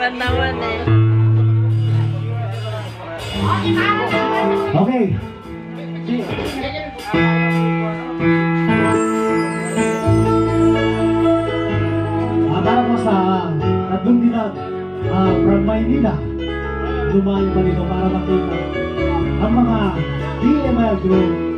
naman naman eh. Okay. Ah, Akala ko sa tatlong dilag uh, from Maynila, dumayo pa dito para makita ang mga DML group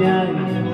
যাই